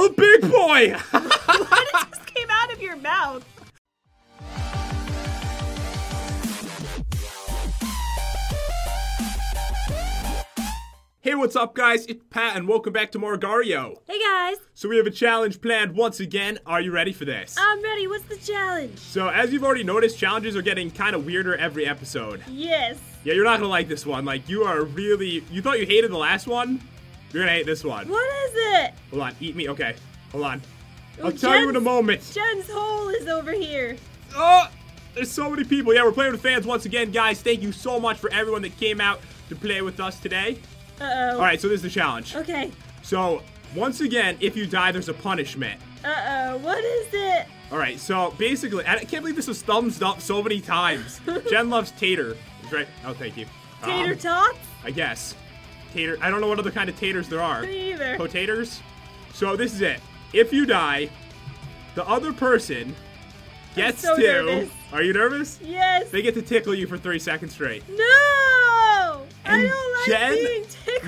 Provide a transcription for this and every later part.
Oh, big boy! what just came out of your mouth? hey, what's up, guys? It's Pat, and welcome back to more Agario. Hey guys, So we have a challenge planned once again. Are you ready for this? I'm ready. What's the challenge? so as you've already noticed, challenges are getting kind of weirder every episode. Yes. Yeah, you're not gonna like this one. Like, you are really. You thought you hated the last one? You're gonna hate this one. What is it? Hold on, eat me. Okay, hold on. I'll tell you in a moment. Jen's hole is over here. Oh, there's so many people. Yeah, we're playing with fans once again, guys. Thank you so much for everyone that came out to play with us today. Uh oh. All right, so this is the challenge. Okay. So once again, if you die, there's a punishment. Uh oh. What is it? All right, so basically, I can't believe this was thumbs up so many times. Jen loves tater. Right? Oh, thank you. Tater Um, tots? I guess. Tater. I don't know what other kind of taters there are. Me either. Potatoes. So this is it. If you die, the other person gets so to. nervous. Are you nervous? Yes. They get to tickle you for three seconds straight. No! I don't like Jen.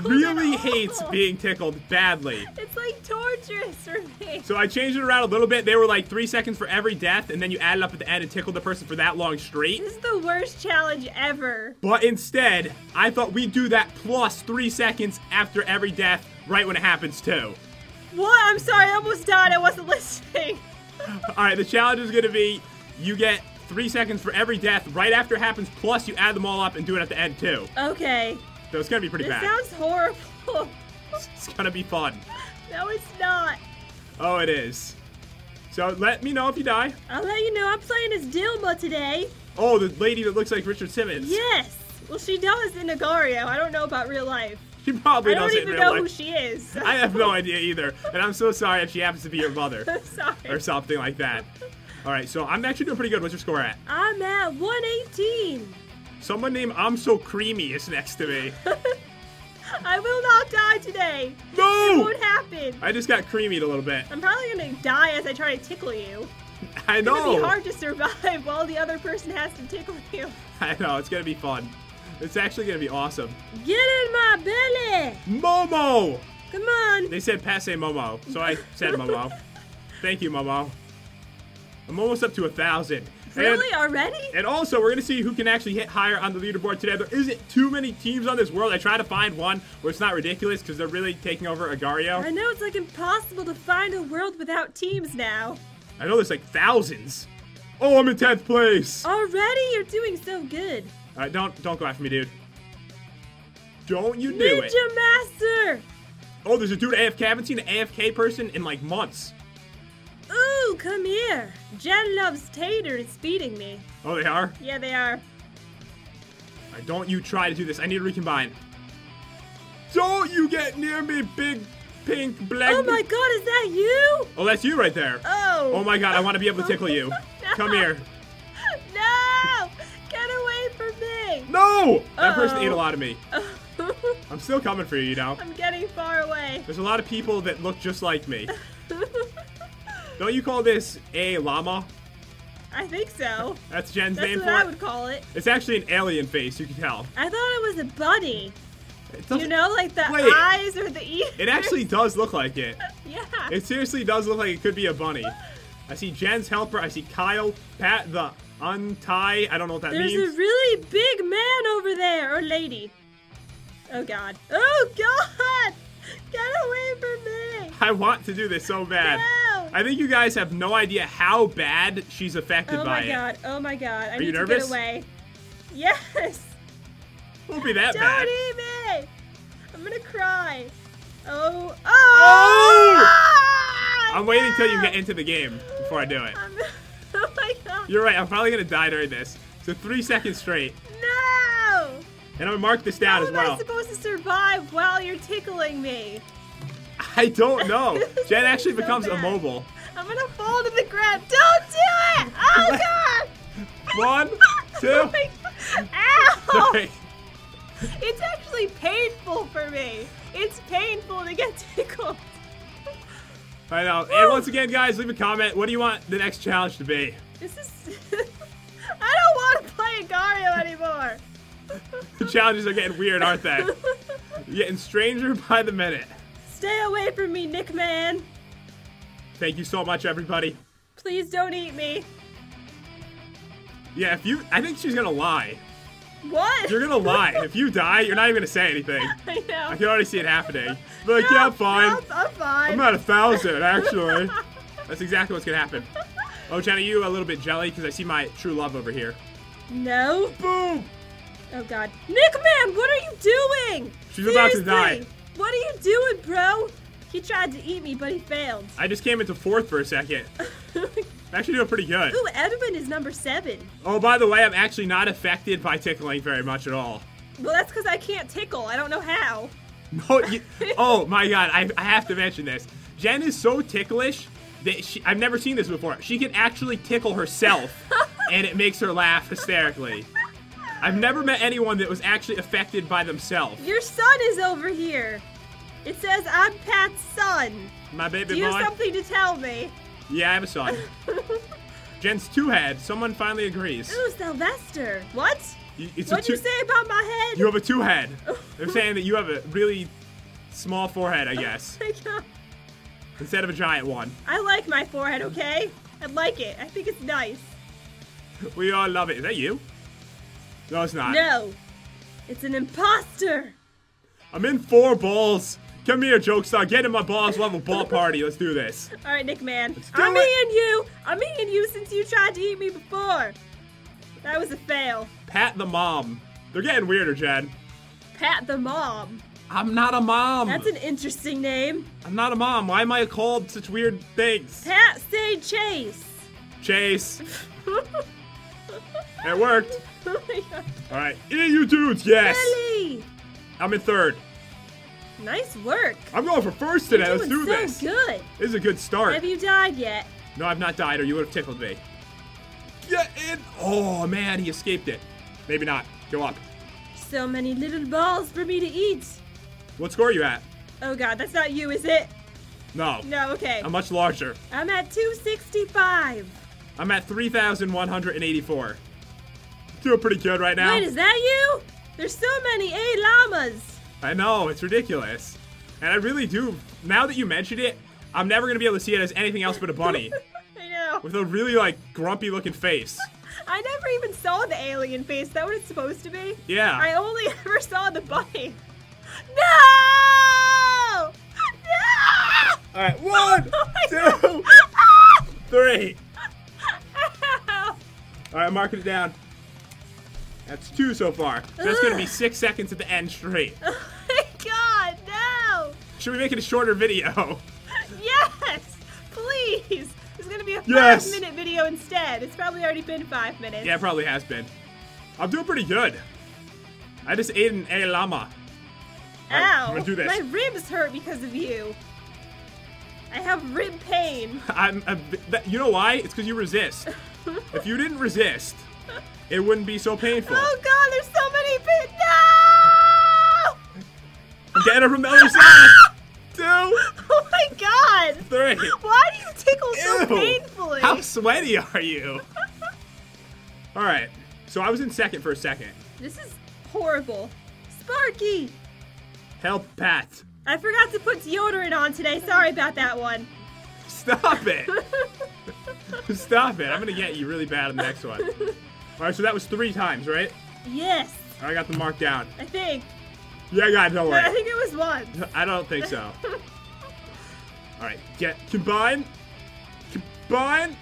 Really hates being tickled badly. It's like torturous for me. So I changed it around a little bit. They were like three seconds for every death, and then you add it up at the end and tickle the person for that long straight. This is the worst challenge ever. But instead, I thought we'd do that plus three seconds after every death, right when it happens too. What? I'm sorry. I almost died. I wasn't listening. All right, the challenge is gonna be you get three seconds for every death right after it happens, plus you add them all up and do it at the end too. Okay. So it's gonna be pretty This bad. sounds horrible. It's gonna be fun. no, it's not. Oh, it is. So let me know if you die. I'll let you know I'm playing as Dilma today. Oh, the lady that looks like Richard Simmons. Yes. Well, she does in Agario. I don't know about real life. She probably doesn't. I don't knows it in even know life. who she is. I have no idea either, and I'm so sorry if she happens to be your mother sorry. or something like that. All right, so I'm actually doing pretty good. What's your score at? I'm at 118. Someone named I'm so creamy is next to me. I will not die today. No! It won't happen. I just got creamied a little bit. I'm probably gonna die as I try to tickle you. I know. It's gonna be hard to survive while the other person has to tickle you. I know. It's gonna be fun. It's actually gonna be awesome. Get in my belly. Momo. Come on. They said passe Momo, so I said Momo. Thank you, Momo. I'm almost up to a thousand. Really? Already? And also, we're gonna see who can actually hit higher on the leaderboard today. There isn't too many teams on this world. I try to find one where it's not ridiculous because they're really taking over Agario. I know it's like impossible to find a world without teams now. I know there's like thousands. Oh, I'm in tenth place. Already? You're doing so good. right, don't don't go after me, dude. Don't you do Ninja it? Master! Oh, there's a dude AFK. I haven't seen an AFK person in like months. Ooh, come here. Jen loves taters feeding me. Oh, they are. Yeah, they are. Right, don't you try to do this. I need to recombine. Don't you get near me, big pink black. Oh my god, is that you? Oh, that's you right there. Oh. Oh my god, I want to be able to tickle you. no. Come here. No! Get away from me! No! That person Uh-oh. ate a lot of me. I'm still coming for you, you know. I'm getting far away. There's a lot of people that look just like me. Don't you call this a llama? I think so. That's Jen's That's name what I would call it. It's actually an alien face, you can tell. I thought it was a bunny. It, You know, like the Wait. eyes or the ears. it actually does look like it. Yeah. It seriously does look like it could be a bunny. I see Jen's helper. I see Kyle, Pat the untie. I don't know what that There's means. There's a really big man over there, or lady. Oh god. Oh god! Get away from me! I want to do this so bad. No! I think you guys have no idea how bad she's affected Oh by it. Oh my god, oh my god. I you need to nervous? get away. Yes! Won't be that Don't bad. eat me! I'm gonna cry. Oh. Oh! Oh! I'm waiting until you get ah! into the game before I do it. I'm, oh my god. You're right. I'm probably gonna die during this. So three seconds straight, No! and I'm gonna mark this down How as am I well. supposed to survive while you're tickling me? I don't know. Jen actually so becomes bad. immobile. I'm gonna fall to the ground. Don't do it! Oh god! One, oh two, Oh god. Ow! three. It's actually painful for me. It's painful to get tickled. I know. And once again, guys, leave a comment. What do you want the next challenge to be? This is. I don't want to play Agario anymore. The challenges are getting weird, aren't they? You're getting stranger by the minute. Stay away from me, Nick Man. Thank you so much, everybody. Please don't eat me. Yeah, if you, I think she's gonna lie. What? You're gonna lie. If you die, you're not even gonna say anything. I know. I can already see it happening. Like, yeah, I'm fine. No, I'm fine. I'm at a thousand, actually. That's exactly what's gonna happen. Oh, Jen, are you a little bit jelly? Because I see my true love over here. No. Boom! Oh God. Nick man, what are you doing? She's about to die. What are you doing, bro? He tried to eat me, but he failed. I just came into fourth for a second. I'm actually doing pretty good. Ooh, Edwin is number seven. Oh, by the way, I'm actually not affected by tickling very much at all. Well, that's because I can't tickle. I don't know how. No, you, oh my god, I, I have to mention this. Jen is so ticklish that she, I've never seen this before. She can actually tickle herself, and it makes her laugh hysterically. I've never met anyone that was actually affected by themselves. Your son is over here. It says I'm Pat's son. My baby Do you boy. have something to tell me? Yeah, I have a son. Jen's two head. Someone finally agrees. Ooh, Sylvester. What? It's What'd you say about my head? You have a two head. They're saying that you have a really small forehead, I oh guess, I instead of a giant one. I like my forehead, okay? I like it. I think it's nice. We all love it. Is that you? No, it's not. No. It's an imposter. I'm in four balls. Come here, Jokestar. Get in my balls. We'll have a ball party. Let's do this. All right, Nick man. I'm it. eating you. I'm eating you since you tried to eat me before. That was a fail. Pat the mom. They're getting weirder, Jen. Pat the mom. I'm not a mom. That's an interesting name. I'm not a mom. Why am I called such weird things? Pat say Chase. Chase. It worked. oh my god. All right. Yeah, you dudes. Yes. Ellie. I'm in third. Nice work. I'm going for first today. You're Let's do so this. good. This is a good start. Have you died yet? No, I've not died, or you would have tickled me. Get in! Oh man, he escaped it. Maybe not. Go up. So many little balls for me to eat. What score are you at? Oh god, that's not you, is it? No. No, okay. I'm much larger. I'm at 265. I'm at 3,184. Doing pretty good right now. Wait, is that you? There's so many A llamas. I know, it's ridiculous. And I really do. Now that you mentioned it, I'm never going to be able to see it as anything else but a bunny. I know. with a really, like, grumpy looking face. I never even saw the alien face. Is that what it's supposed to be? Yeah. I only ever saw the bunny. No! No! Alright, one, Oh two, three. Ow. Alright, I'm marking it down. That's two so far. So that's going to be six seconds at the end straight. Oh my god, no! Should we make it a shorter video? Yes! Please! It's gonna be a five Yes. minute video instead. It's probably already been five minutes. Yeah, it probably has been. I'm doing pretty good. I just ate an A llama. Ow! I'm gonna do this. My ribs hurt because of you. I have rib pain. I'm, that- you know why? It's because you resist. if you didn't resist, it wouldn't be so painful. Oh god, there's so many pit. No! I'm getting it from the other side. Two, Oh my god! three. Why do you tickle so painfully? How sweaty are you? All right. So I was in second for a second. This is horrible. Sparky! Help, Pat. I forgot to put deodorant on today. Sorry about that one. Stop it. Stop it. I'm going to get you really bad in the next one. All right, so that was three times, right? yes, I got the mark down. I think. Yeah, I got it. Don't worry. I think it was one. I don't think so. All right, get combine. Combine.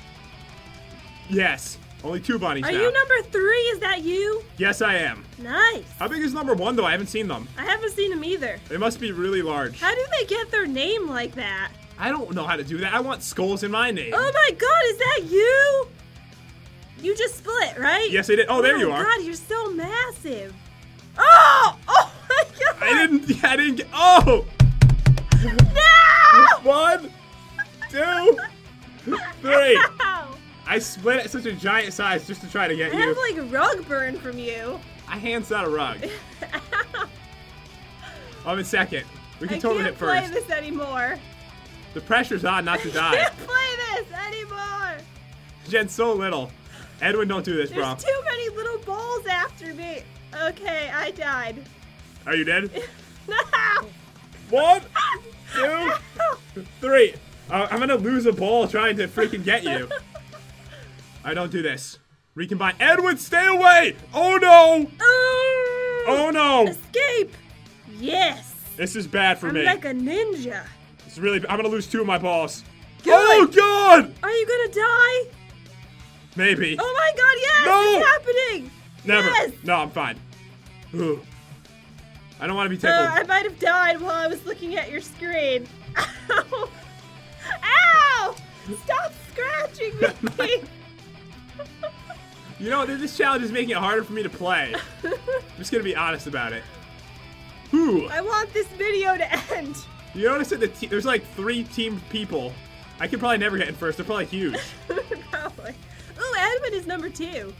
Yes. Only two bunnies Are now. you number three? Is that you? yes, I am. Nice. How big is number one, though? I haven't seen them. I haven't seen them either. They must be really large. How do they get their name like that? I don't know how to do that. I want skulls in my name. Oh my god, is that you? You just split, right? Yes, I did. Oh, there oh my you are. Oh god, you're so massive. Oh! Oh my god! I didn't. I didn't get. Oh! No! One, two, three. I split at such a giant size just to try to get I you. I have like rug burn from you. I hands out a rug. I'm in second. We can I totally can't hit play this anymore. The pressure's on not to die. I can't play this anymore. Jen's so little. Edwin, don't do this, bro. There's too many little balls after me. Okay, I died. Are you dead? No! One, two, three. Uh, I'm gonna lose a ball trying to freaking get you. I don't do this. Recombine. Edwin, stay away! Oh no! Oh! Oh no! Escape! Yes! This is bad for I'm me. like a ninja. It's really. I'm gonna lose two of my balls. Good. Oh god! Are you gonna die? Maybe. Oh my god, yes! No! It's happening! Never. Yes! No, I'm fine. Ooh. I don't want to be Uh, tickled. I might have died while I was looking at your screen. Ow! Ow! Stop scratching me! you know, this challenge is making it harder for me to play. I'm just gonna be honest about it. Ooh. I want this video to end. You notice that the there's like three team people. I could probably never get in first. They're probably huge. Edwin is number two.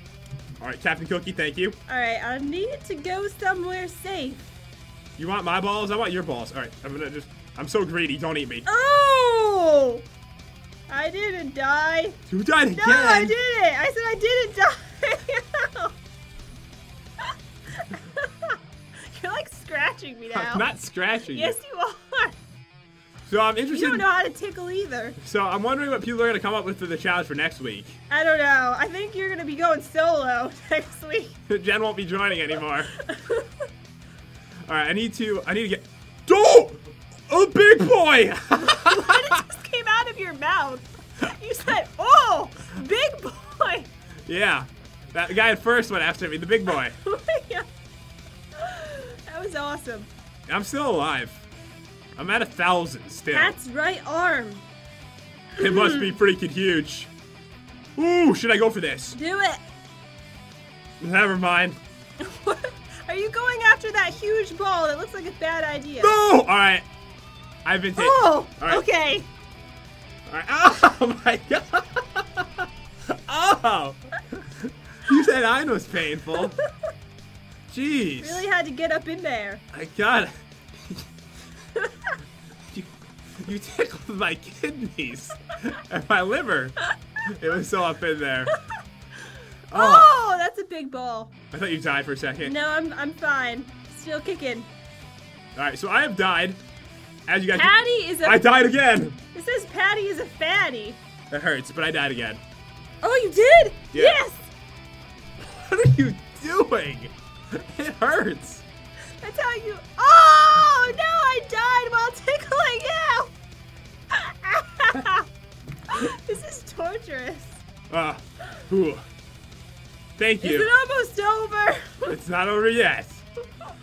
All right, Captain Cookie, thank you. Alright, I need to go somewhere safe. You want my balls? I want your balls. All right, I'm gonna just. I'm so greedy. Don't eat me. Oh! I didn't die. You died again. No, I didn't. I said I didn't die. You're like scratching me now. I'm not scratching yes, you. you are. So I'm interested. You don't know how to tickle either. So I'm wondering what people are gonna come up with for the challenge for next week. I don't know. I think you're gonna be going solo next week. Jen won't be joining anymore. All right, I need to. I need to get. Oh, a big boy. what it just came out of your mouth? You said, "Oh, big boy." yeah, that guy at first went after me. The big boy. that was awesome. I'm still alive. I'm at a thousand still. That's right arm. It must be freaking huge. Ooh, should I go for this? Do it. Never mind. Are you going after that huge ball? That looks like a bad idea. No! All right. I've been taken. Oh, All right. okay. All right. Oh my god. Oh. You said I was painful. Jeez. Really had to get up in there. I got it. you, you tickled my kidneys and my liver. It was so up in there. Oh, Oh, that's a big ball. I thought you died for a second. No, I'm I'm fine. Still kicking. All right, so I have died. As you guys, Patty is a. I died again. It says Patty is a fatty. It hurts, but I died again. Oh, you did? Yeah. Yes. What are you doing? It hurts. That's how you. Oh no! I died while tickling you. this is torturous. Uh, ooh. Thank Is you. it almost over? It's not over yet.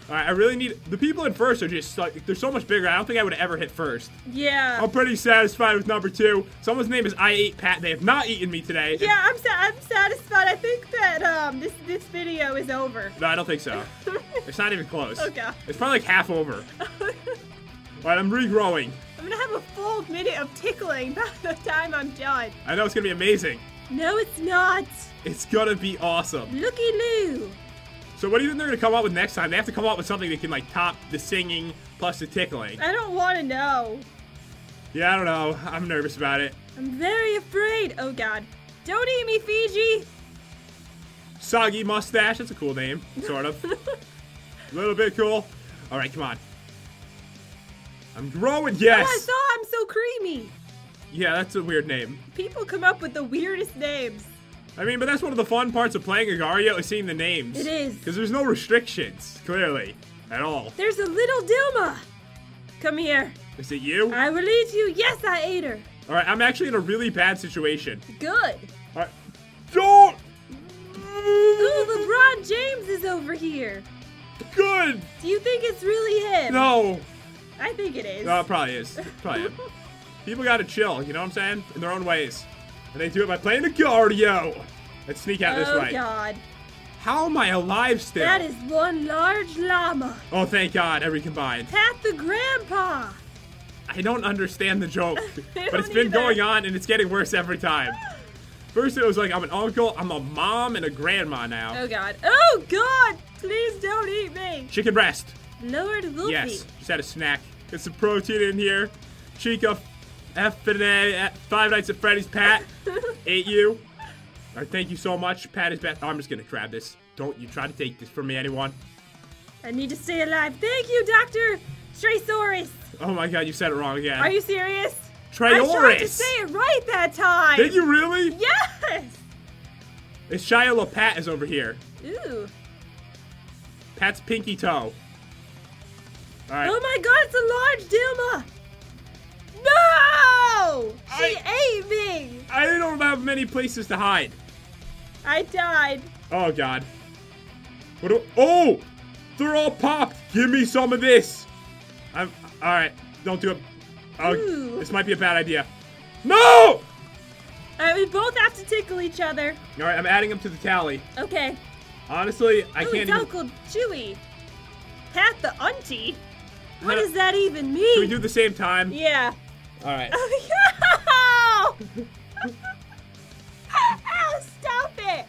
All right, I really need. The people in first are just like they're so much bigger. I don't think I would ever hit first. yeah. I'm pretty satisfied with number two. Someone's name is I ate Pat. They have not eaten me today. Yeah, I'm sa- I'm satisfied. I think that um this this video is over. No, I don't think so. It's not even close. Okay. It's probably like half over. All right, I'm regrowing. I'm gonna have a full minute of tickling by the time I'm done. I know it's gonna be amazing. No, it's not. It's gonna be awesome. Looky Loo. So what do you think they're gonna come up with next time? They have to come up with something that can like top the singing plus the tickling. I don't want to know. Yeah, I don't know. I'm nervous about it. I'm very afraid. Oh God. Don't eat me, Fiji. Soggy mustache. That's a cool name, sort of. a little bit cool. All right, come on. I'm growing. Oh, Yes. I saw I'm so creamy. Yeah, that's a weird name. People come up with the weirdest names. I mean, but that's one of the fun parts of playing Agario is seeing the names. It is. Because there's no restrictions, clearly, at all. There's a little Dilma. Come here. Is it you? I will eat you. Yes, I ate her. All right, I'm actually in a really bad situation. Good. All right. Don't. Ooh, LeBron James is over here. Good. Do you think it's really him? No. I think it is. No, it probably is. Probably. People gotta chill, you know what I'm saying? In their own ways. And they do it by playing the cardio. Let's sneak out this oh, way. oh. God. How am I alive still? That is one large llama. Oh, thank God, every combined. Pat the grandpa. I don't understand the joke, but it's been either. going on and it's getting worse every time. First, it was like I'm an uncle, I'm a mom, and a grandma now. Oh God. Oh God. Please don't eat me. Chicken breast. Lord Luffy. Yes, just had a snack. Get some protein in here. Chica, F and A, at Five Nights at Freddy's. Pat, ate you. All right, thank you so much. Pat is. Oh, I'm just gonna grab this. Don't you try to take this from me, anyone. I need to stay alive. Thank you, Doctor Strasaurus. Oh my God, you said it wrong again. Are you serious? I tried to say it right that time. Did you really? Yes. It's Shia LaPat is over here. Ooh. Pat's pinky toe. All right. Oh my god, it's a large Dilma! No! She ate me! I don't have many places to hide. I died. Oh god. What do? Oh, they're all popped. Give me some of this. I'm all right. Don't do it. Oh, Ooh. this might be a bad idea. No! Alright, we both have to tickle each other. All right, I'm adding them to the tally. Okay. Honestly, I oh, can't it's even. Uncle Chewy. Pat the auntie? What does that even mean? Should we do the same time? yeah. All right. Ow! Ow, stop it!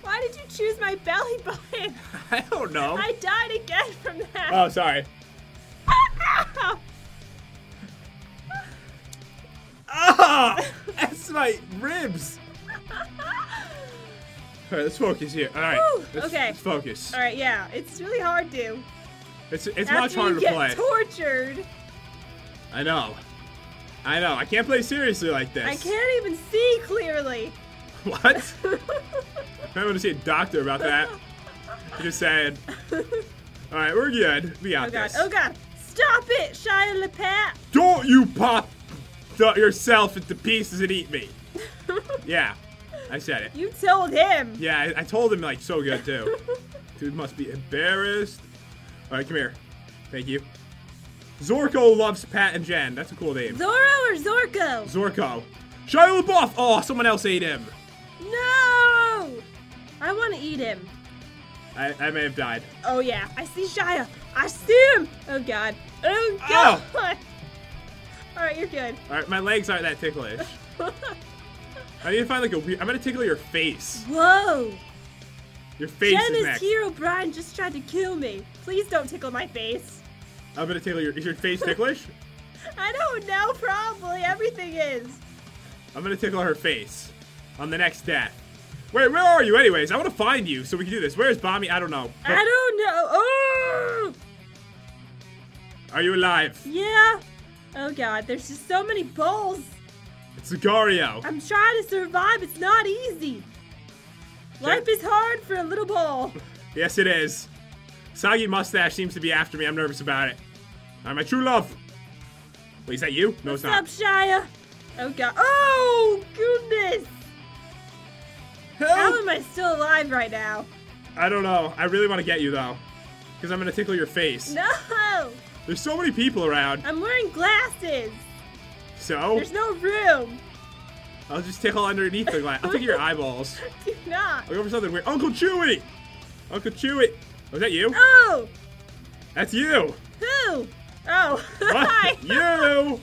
Why did you choose my belly button? I don't know. I died again from that. Oh, sorry. Ow! Ah, that's my ribs. All right, let's focus here. All right, let's, okay. let's focus. All right, yeah, it's really hard to. It's it's After much harder to get play. tortured, I know. I know. I can't play seriously like this. I can't even see clearly. What? I'm gonna see a doctor about that. I'm just saying. All right, we're good. We got Oh god! this. Oh god! Stop it, Shia LaPat! Don't you pop th- yourself into pieces and eat me. Yeah, I said it. You told him. Yeah, I, I told him like so good too. Dude must be embarrassed. All right, come here. Thank you. Zorko loves Pat and Jen. That's a cool name. Zorro or Zorko? Zorko. Shia LaBeouf. Oh, someone else ate him. No! I want to eat him. I, I may have died. Oh yeah, I see Shia. I see him. Oh god. Oh, oh! god. Oh. All right, you're good. All right, my legs aren't that ticklish. I need to find like a weird. I'm gonna tickle your face. Whoa! Your face Jen is is next. Hero Brian just tried to kill me. Please don't tickle my face. I'm gonna tickle your. Is your face ticklish? I don't know. Probably everything is. I'm gonna tickle her face on the next death. Wait, where are you, anyways? I want to find you so we can do this. Where's Bommy? I don't know. But I don't know. Oh! are you alive? Yeah. Oh god, there's just so many bowls. It's Sicario. I'm trying to survive. It's not easy. Life is hard for a little ball. Yes, it is. Soggy mustache seems to be after me. I'm nervous about it. I'm my true love. Wait, is that you? No, What's it's not. up, Shia? Oh god. Oh goodness. How am I still alive right now? I don't know. I really want to get you though, because I'm gonna tickle your face. No! There's so many people around. I'm wearing glasses. So There's no room. I'll just tickle underneath the glass. I'll tickle your eyeballs. Do not. I'll go for something weird. Uncle Chewy. Uncle Chewy. Oh, was that you? Oh! That's you. Who? Oh. Hi. you.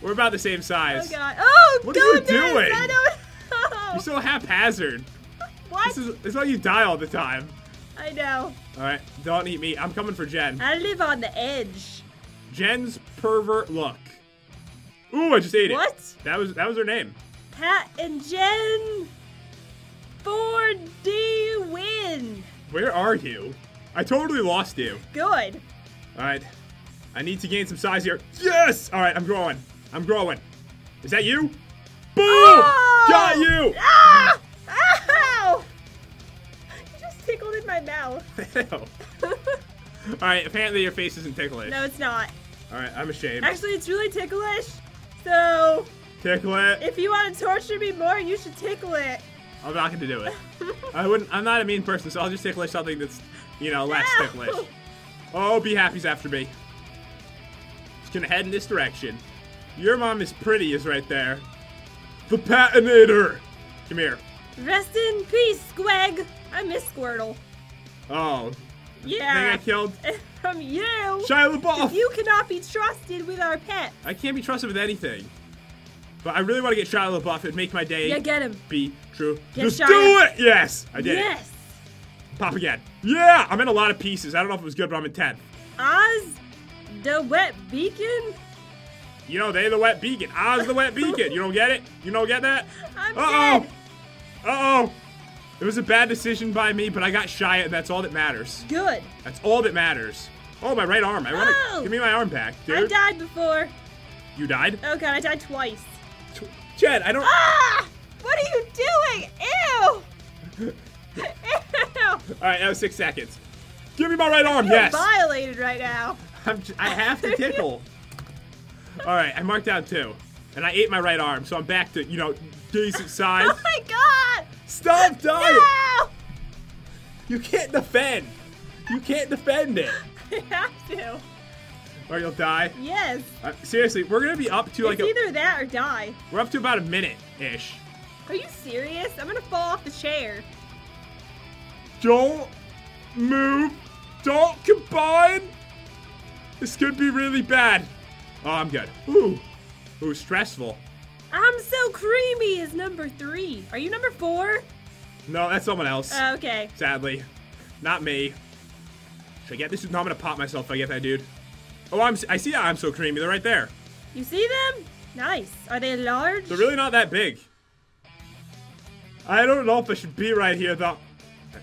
We're about the same size. Oh god. Oh What are you doing? I don't know. You're so haphazard. what? This is this is how you die all the time. I know. All right, don't eat me. I'm coming for Jen. I live on the edge. Jen's pervert look. Ooh, I just ate it. What? That was that was her name. Pat and Jen 4D win. Where are you? I totally lost you. Good. All right, I need to gain some size here. Yes. All right, I'm growing. I'm growing. Is that you? Boom! Oh! Got you. Ah! Ow! You just tickled in my mouth. All right, apparently your face isn't ticklish. no, it's not. All right, I'm ashamed. Actually, it's really ticklish. So, Tickle it. if you want to torture me more, you should tickle it. I'm not gonna do it. I wouldn't. I'm not a mean person, so I'll just ticklish something that's, you know, less Ow! ticklish. Oh, be happy's after me. Just gonna head in this direction. Your mom is pretty is right there. The patinator. Come here. Rest in peace, Squeg. I miss Squirtle. Oh, Yeah. thing I killed. From you. Shia LaBeouf. You cannot be trusted with our pet. I can't be trusted with anything. But I really want to get Shia LaBeouf. It'd make my day Yeah, get him. be true. Get Just Shia. do it. Yes, I did it. Yes. Pop again. Yeah, I'm in a lot of pieces. I don't know if it was good, but I'm in 10th. Oz, the wet beacon. You know, they the wet beacon. Oz the wet beacon. You don't get it? You don't get that? I'm Uh-oh. dead. Uh-oh. It was a bad decision by me, but I got shy, and that's all that matters. Good. That's all that matters. Oh, my right arm. I want to Oh. give me my arm back, dude. I died before. You died? Oh god, I died twice. Jen, I don't. Ah! What are you doing? Ew! Ew! All right, that was six seconds. Give me my right arm. Yes. Violated right now. I'm j- I have to tickle. All right, I marked down two, and I ate my right arm, so I'm back to you know decent size. Oh my god! Stop dying! No! You can't defend. You can't defend it, I have to. Or you'll die. Yes. Uh, seriously, we're gonna be up to like it's a, either that or die. we're up to about a minute ish. Are you serious? I'm gonna fall off the chair. Don't move. Don't combine. This could be really bad. Oh, I'm good. Ooh, ooh, stressful. I'm so creamy is number three. Are you number four? No, that's someone else. Oh, okay. Sadly, not me. Should I get this? No, I'm gonna pop myself if I get that dude. Oh, I'm. I see. I'm so creamy. They're right there. You see them? Nice. Are they large? They're really not that big. I don't know if I should be right here though.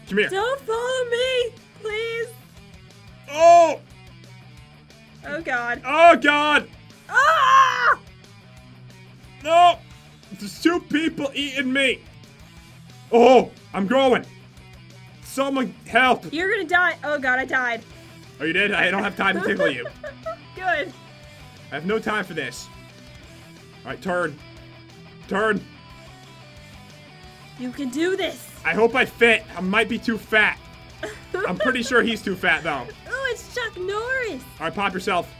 Come here. Don't follow me, please. Oh! Oh god. Oh God! Ah! No! There's two people eating me. Oh! I'm growing. Someone help! You're gonna die. Oh god, I died. Oh, you did? I don't have time to tickle you. Good. I have no time for this. All right, turn. Turn. You can do this. I hope I fit. I might be too fat. I'm pretty sure he's too fat though. Oh, it's Chuck Norris. All right, pop yourself.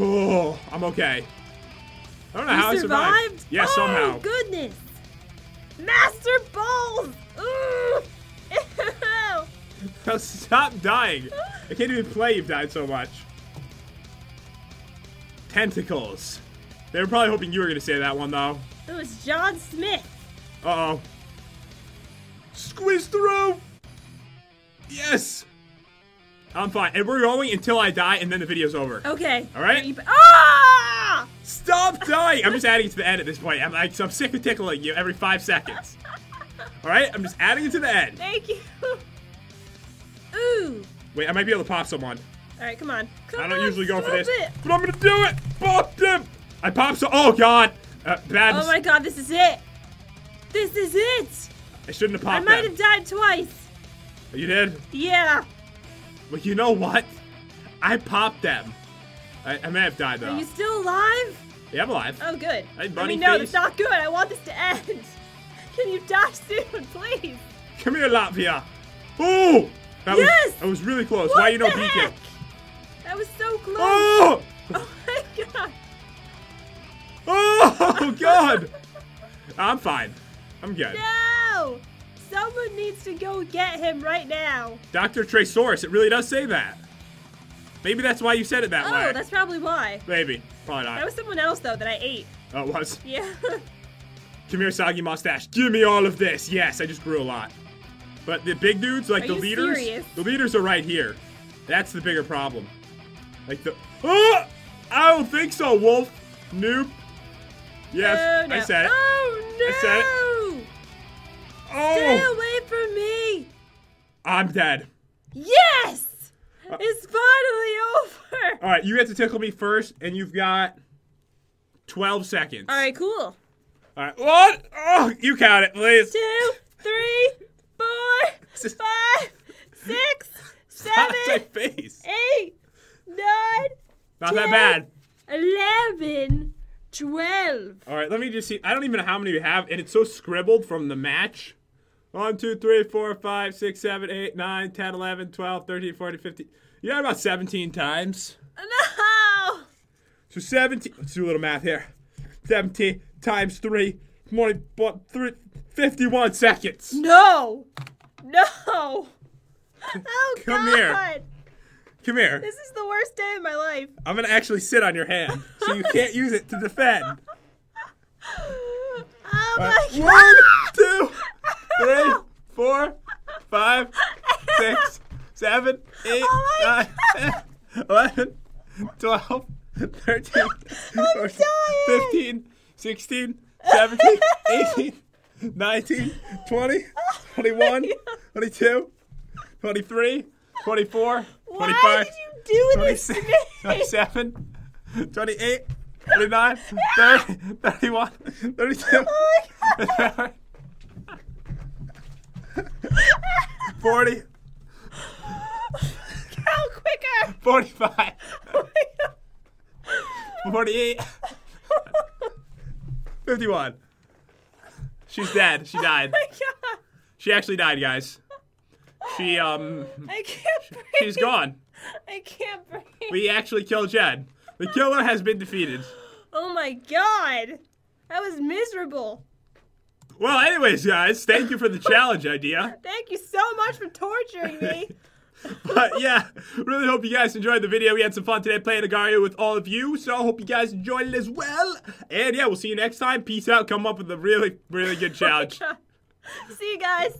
Oh, I'm okay. I don't know how you I survived. survived? Yeah, oh, somehow. goodness. Master Balls. Ooh. Ew. Stop dying. I can't even play. You've died so much. Tentacles. They were probably hoping you were gonna say that one though. It was John Smith. Uh oh. Squeeze through. Yes. I'm fine, and we're going until I die, and then the video's over. Okay. All right. Ah! Stop dying! I'm just adding it to the end at this point. I'm like, I'm sick of tickling you every five seconds. All right, I'm just adding it to the end. Thank you. Wait, I might be able to pop someone. All right, come on. Come I don't on, usually go for this, it. but I'm gonna do it. Pop them. I popped so. Oh God. Uh, bad. Oh my god, this is it. This is it. I shouldn't have popped. I might have died twice. Are you did. Yeah. Well, you know what? I popped them. I, I may have died though. Are you still alive? Yeah, I'm alive. Oh, good. Hey, I mean, no, that's not good. I want this to end. Can you die soon, please? Come here, Latvia. Oh, that Yes! was that was really close. What Why you no beacon? heck? That was so close. Oh! Oh my god. Oh God! I'm fine. I'm good. No! Someone needs to go get him right now. Dr. Tresaurus, it really does say that. Maybe that's why you said it that Oh, way. that's probably why. Maybe. Probably not. That was someone else though that I ate. oh, it was. Yeah. Come here, soggy mustache. Give me all of this. Yes, I just grew a lot. But the big dudes, like Are the leaders, serious? the leaders are right here. That's the bigger problem. Like the. Oh! I don't think so, Wolf. Nope. Yes, oh, no. I said it. Oh no! I said Stay Oh! away from me! I'm dead. Yes! Uh, it's finally over! All right, you get to tickle me first, and you've got 12 seconds. Alright, cool. All right. What? Oh, you count it, please. Two, three, five, six, face. eight, nine, Not that ten. bad. eleven, twelve. All right, let me just see. I don't even know how many we have, and it's so scribbled from the match. 1, 2, 3, 4, 5, 6, 7, 8, 9, 10, 11, 12, 13, 14, 15. You got about 17 times. No! So 17. Let's do a little math here. 17 times 3. More but three, 51 seconds. No! No! Oh Come God! here. Come here. This is the worst day of my life. I'm going to actually sit on your hand, so you can't use it to defend. Oh my God! One, two, three, four, five, six, seven, eight, Oh my 10, 11, 12, 13, 14, 15, 16, 17, 18, 19, 20, 21, 22, 23, 24, Why 25, did you do this to 26, me? 27, 28, 29, 30, 31, 32, 40, Count quicker. 45, 48, 51. She's dead. She died. my god. She actually died, guys. She, um, I can't breathe. she's gone. I can't breathe. We actually killed Jed. The killer has been defeated. Oh my god. That was miserable. Well, anyways, guys, thank you for the challenge idea. Thank you so much for torturing me. But yeah, really hope you guys enjoyed the video. We had some fun today playing Agario with all of you. So I hope you guys enjoyed it as well. And yeah, we'll see you next time. Peace out. Come up with a really, really good challenge. See you guys.